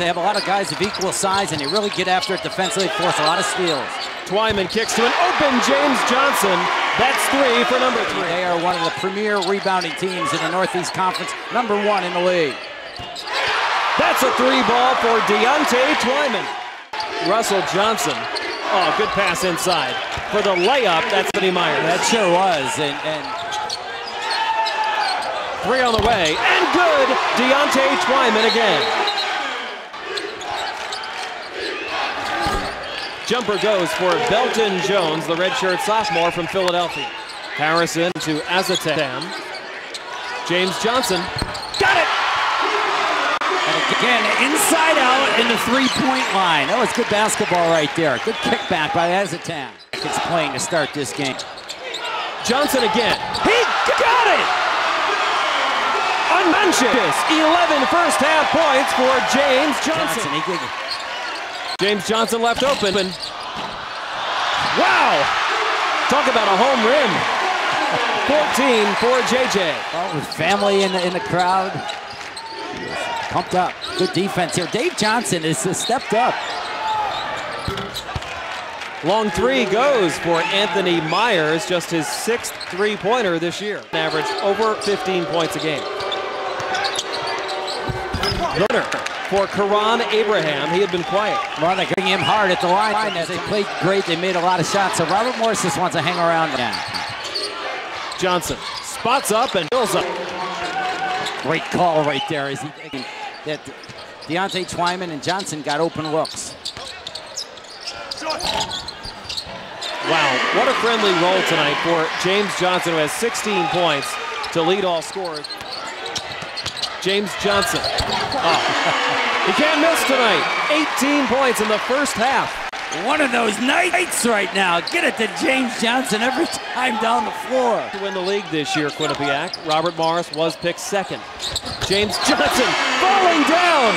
They have a lot of guys of equal size, and they really get after it defensively, force a lot of steals. Twyman kicks to an open James Johnson. That's three for number three. They are one of the premier rebounding teams in the Northeast Conference, number one in the league. That's a three ball for Deontay Twyman. Russell Johnson. Oh, good pass inside. For the layup, that's Anthony Myers. That sure was. And, and Three on the way, and good! Deontay Twyman again. Jumper goes for Velton Jones, the redshirt sophomore from Philadelphia. Harrison to Azotam. James Johnson. Got it! And again, inside out in the three-point line. That was good basketball right there. Good kickback by Azotam. It's playing to start this game. Johnson again. He got it! Unmentioned. 11 first half points for James Johnson. Johnson, James Johnson left open. Wow! Talk about a home rim. 14 for JJ. oh, with family in the, in the crowd. Pumped up. Good defense here. Dave Johnson is uh, stepped up. Long three goes for Anthony Myers, just his sixth three-pointer this year. Averaged over 15 points a game. Gunner for Karon Abraham. He had been quiet. Well, they're getting him hard at the line. As they played great, they made a lot of shots. So Robert Morris just wants to hang around. Yeah. Johnson spots up and fills up. Great call right there. As he that Deontay Twyman and Johnson got open looks. Wow, what a friendly role tonight for James Johnson, who has 16 points to lead all scorers. James Johnson. Oh, he can't miss tonight. 18 points in the first half. One of those nights right now. Get it to James Johnson every time down the floor. To win the league this year, Quinnipiac. Robert Morris was picked second. James Johnson falling down.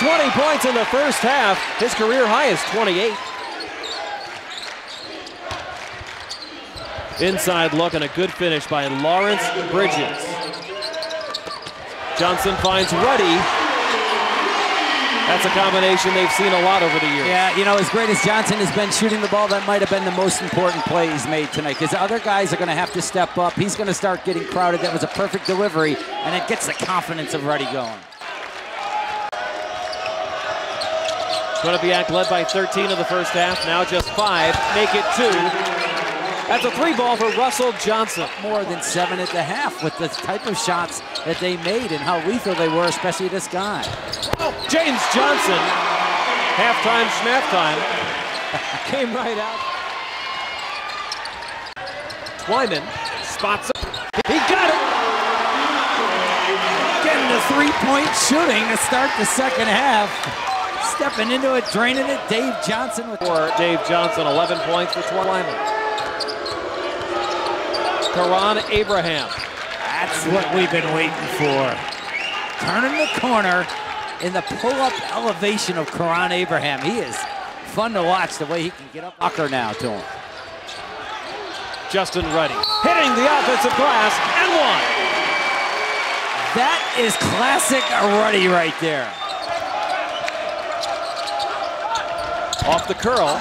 20 points in the first half. His career high is 28. Inside look and a good finish by Lawrence Bridges. Johnson finds Rutty. That's a combination they've seen a lot over the years. Yeah, you know, as great as Johnson has been shooting the ball, that might have been the most important play he's made tonight because other guys are going to have to step up. He's going to start getting crowded. That was a perfect delivery, and it gets the confidence of Rutty going. Quinnipiac led by 13 of the first half, now just five, make it two. That's a three ball for Russell Johnson. More than seven at the half with the type of shots that they made and how lethal they were, especially this guy. Oh, James Johnson, halftime, snap time, came right out. Twyman spots up. He got it. Getting the three-point shooting to start the second half. Stepping into it, draining it, Dave Johnson with for Dave Johnson, 11 points for Twyman. Karon Abraham. That's what we've been waiting for. Turning the corner in the pull-up elevation of Karon Abraham. He is fun to watch the way he can get up Walker now to him. Justin Rutty hitting the offensive glass and one. That is classic Rutty right there. Off the curl,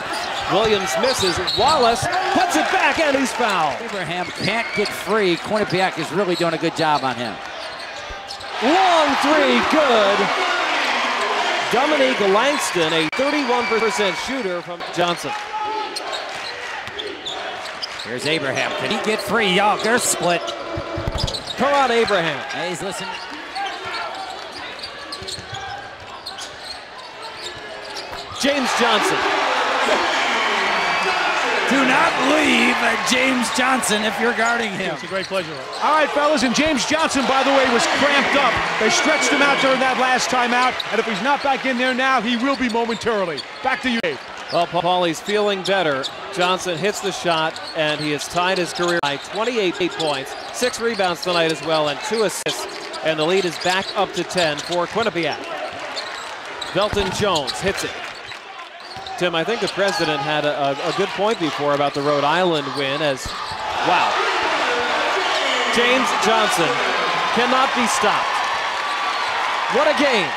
Williams misses. Wallace puts it back and he's fouled. Abraham can't get free. Quinnipiac is really doing a good job on him. Long three, good. Dominique Langston, a 31% shooter from Johnson. Here's Abraham. Can he get free? Y'all, they're split. Karon Abraham. Hey, he's listening. James Johnson. Do not leave uh, James Johnson if you're guarding him. It's a great pleasure. All right, fellas, and James Johnson, by the way, was cramped up. They stretched him out during that last timeout, and if he's not back in there now, he will be momentarily. Back to you, Dave. Well, Paulie's feeling better. Johnson hits the shot, and he has tied his career by 28 points, six rebounds tonight as well, and two assists, and the lead is back up to 10 for Quinnipiac. Velton Jones hits it. Tim, I think the president had a, a, good point before about the Rhode Island win as, wow. James Johnson cannot be stopped. What a game.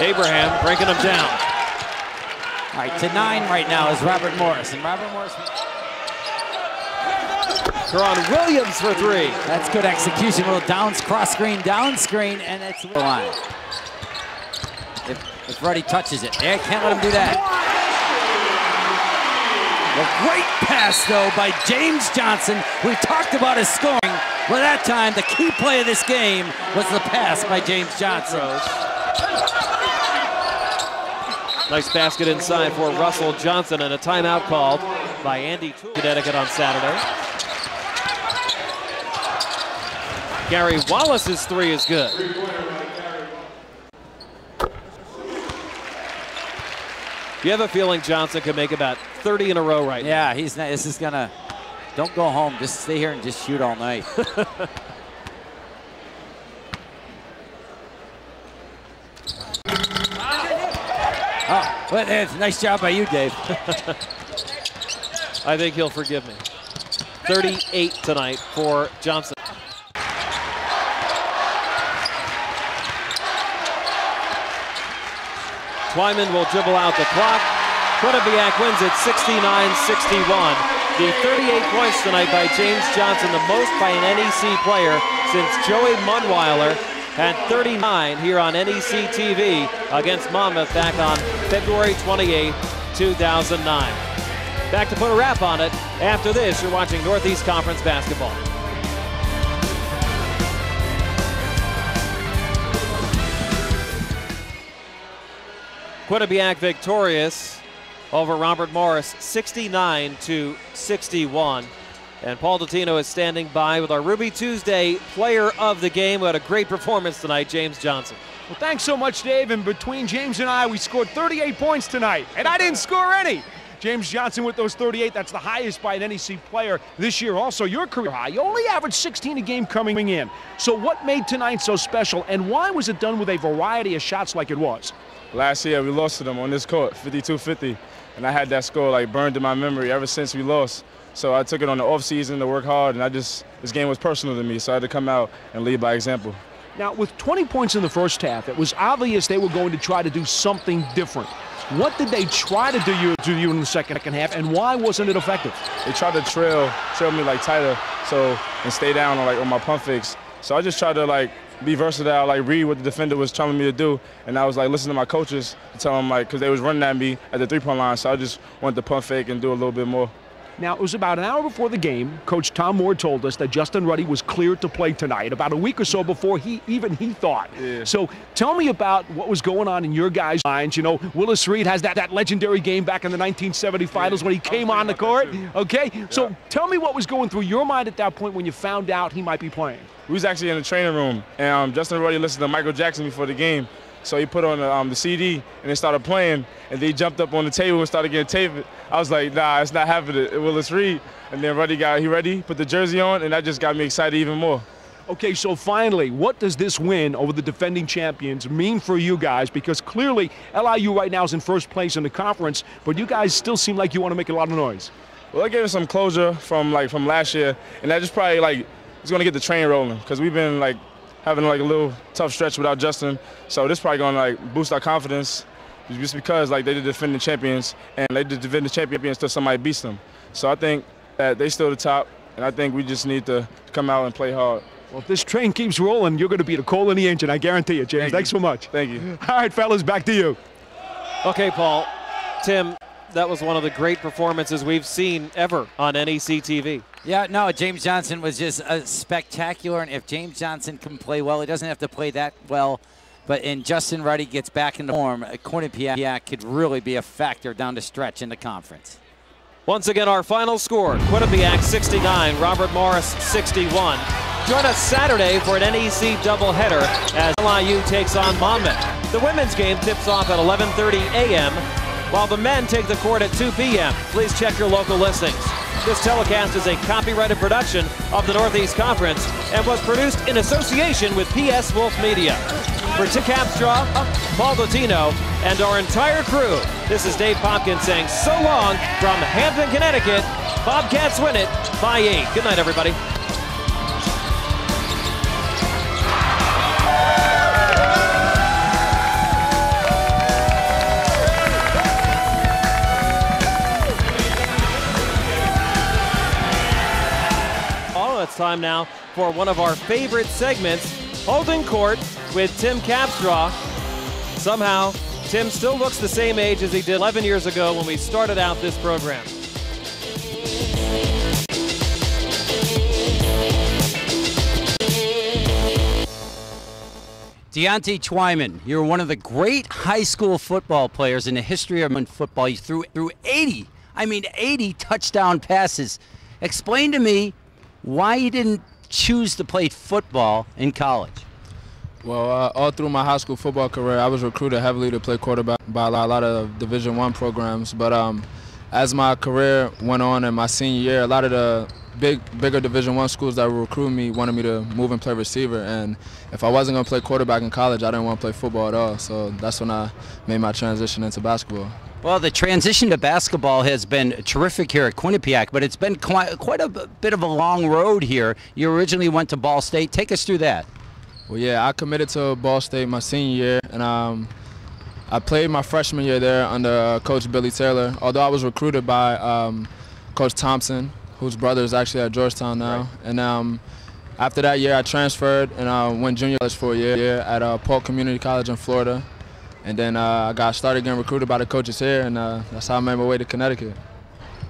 Abraham breaking them down. All right, to nine right now is Robert Morris. And Robert Morris. Coron Williams for three. That's good execution. A little down, cross screen, down screen, and it's the line. If, Rutty touches it, yeah, can't let him do that. A great pass, though, by James Johnson. We talked about his scoring. Well, that time, the key play of this game was the pass by James Johnson. Nice basket inside for Russell Johnson and a timeout called by Andy Connecticut on Saturday. Gary Wallace's three is good. You have a feeling Johnson could make about 30 in a row right Yeah, he's not, this is gonna. Don't go home. Just stay here and just shoot all night. oh, well, eh, nice job by you, Dave. I think he'll forgive me. 38 tonight for Johnson. Twyman will dribble out the clock. Quinnipiac wins it 69-61. The 38 points tonight by James Johnson, the most by an NEC player since Joey Munweiler had 39 here on NEC TV against Monmouth back on February 28, 2009. Back to put a wrap on it. After this, you're watching Northeast Conference basketball. Quinnipiac victorious over Robert Morris 69 to 61. And Paul Dottino is standing by with our Ruby Tuesday player of the game who had a great performance tonight, James Johnson. Well, thanks so much, Dave. And between James and I, we scored 38 points tonight, and I didn't score any. James Johnson with those 38, that's the highest by an NEC player this year. Also, your career high. You only averaged 16 a game coming in. So, what made tonight so special, and why was it done with a variety of shots like it was? Last year, we lost to them on this court, 52-50, and I had that score like burned in my memory ever since we lost. So I took it on the off season to work hard, and I just this game was personal to me, so I had to come out and lead by example. Now, with 20 points in the first half, it was obvious they were going to try to do something different. What did they try to do you, do you in the second second half, and why wasn't it effective? They tried to trail, trail me like tighter, so and stay down on like on my pump fakes. So I just tried to like be versatile, like read what the defender was telling me to do, and I was like listening to my coaches to tell them like because they was running at me at the three-point line, so I just wanted to pump fake and do a little bit more. Now, it was about an hour before the game. Coach Tom Moore told us that Justin Rutty was cleared to play tonight, about a week or so before he even he thought. Yeah. So tell me about what was going on in your guys' minds. You know, Willis Reed has that, that legendary game back in the 1970 finals when he came on the court. Okay? So tell me what was going through your mind at that point when you found out he might be playing. We was actually in the training room, and um, Justin Rutty listened to Michael Jackson before the game. So he put on the, um, the CD and they started playing, and they jumped up on the table and started getting taped. I was like, nah, it's not happening. Willis Reed. And then Rutty got he ready, put the jersey on, and that just got me excited even more. Okay, so finally, what does this win over the defending champions mean for you guys? Because clearly, LIU right now is in first place in the conference, but you guys still seem like you want to make a lot of noise. Well, it gave us some closure from like from last year, and that just probably like it's gonna get the train rolling because we've been like having like a little tough stretch without Justin. So this probably gonna like boost our confidence just because like they did defend the champions and they did defend the champions until somebody beats them. So I think that they still the top, and I think we just need to come out and play hard. Well, if this train keeps rolling, you're going to be the coal in the engine. I guarantee it, James. Thank Thanks you. so much. Thank you. All right, fellas, back to you. Okay, Paul. Tim, that was one of the great performances we've seen ever on NEC TV. Yeah, no, James Johnson was just uh, spectacular. And if James Johnson can play well, he doesn't have to play that well. But in Justin Rutty gets back into form, Quinnipiac could really be a factor down the stretch in the conference. Once again, our final score Quinnipiac 69, Robert Morris 61. Join us Saturday for an NEC doubleheader as LIU takes on Monmouth. The women's game tips off at 11:30 a.m., while the men take the court at 2 p.m. Please check your local listings. This telecast is a copyrighted production of the Northeast Conference and was produced in association with PS Wolf Media. For Tim Capstraw, Paul Dottino, and our entire crew, this is Dave Popkins saying so long from Hamden, Connecticut. Bobcats win it by eight. Good night, everybody. Time now for one of our favorite segments, Holding Court with Tim Capstraw. Somehow, Tim still looks the same age as he did 11 years ago when we started out this program. Deontay Twyman, you're one of the great high school football players in the history of football. You threw through 80, I mean 80 touchdown passes. Explain to me why you didn't choose to play football in college. Well, uh, all through my high school football career, I was recruited heavily to play quarterback by a lot of Division One programs. But um, as my career went on in my senior year, a lot of the big, bigger Division One schools that were recruiting me wanted me to move and play receiver. And if I wasn't going to play quarterback in college, I didn't want to play football at all. So that's when I made my transition into basketball. Well, the transition to basketball has been terrific here at Quinnipiac, but it's been quite, quite a bit of a long road here. You originally went to Ball State. Take us through that. Well, yeah, I committed to Ball State my senior year, and um, I played my freshman year there under uh, Coach Billy Taylor. Although I was recruited by um, Coach Thompson, whose brother is actually at Georgetown now. Right. And um, after that year, I transferred and uh, went junior college for a year at uh, Polk Community College in Florida. And then uh, I got started getting recruited by the coaches here, and uh, that's how I made my way to Connecticut.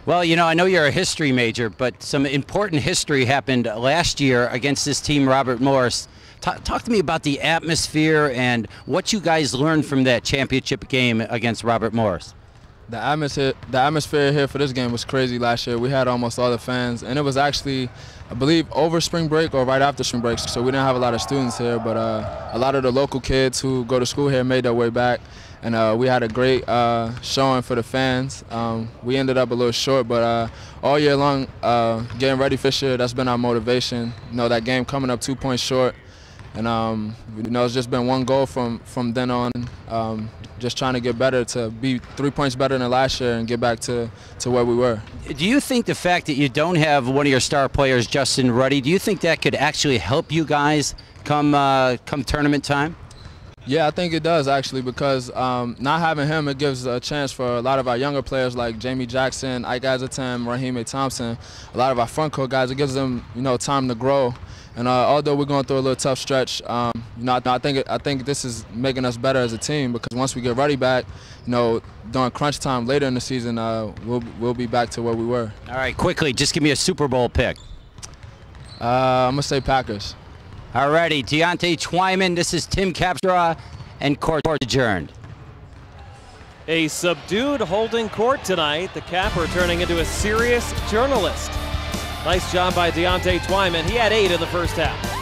Well, you know, I know you're a history major, but some important history happened last year against this team, Robert Morris. Talk, talk, to me about the atmosphere and what you guys learned from that championship game against Robert Morris. The atmosphere, the atmosphere here for this game was crazy last year. We had almost all the fans, and it was actually, I believe, over spring break or right after spring break. So we didn't have a lot of students here, but uh, a lot of the local kids who go to school here made their way back, and uh, we had a great uh, showing for the fans. Um, we ended up a little short, but uh, all year long, uh, getting ready for year, that's been our motivation. You know, that game coming up two points short and um, you know it's just been one goal from from then on. Um, just trying to get better to be three points better than last year and get back to, to where we were. Do you think the fact that you don't have one of your star players, Justin Rutty, do you think that could actually help you guys come uh, come tournament time? Yeah, I think it does actually because um, not having him, it gives a chance for a lot of our younger players like Jamie Jackson, Ike Azotam, Raheem Thompson, a lot of our front court guys. It gives them, you know, time to grow and uh, although we're going through a little tough stretch, um, you know, I, I, think I think this is making us better as a team because once we get ready back, you know, during crunch time later in the season, uh, we'll we'll be back to where we were. All right, quickly, just give me a Super Bowl pick. Uh, I'm gonna say Packers. All righty, Deontay Twyman. This is Tim Capstraw, and court adjourned. A subdued holding court tonight. The capper turning into a serious journalist. Nice job by Deontay Twyman. He had eight in the first half.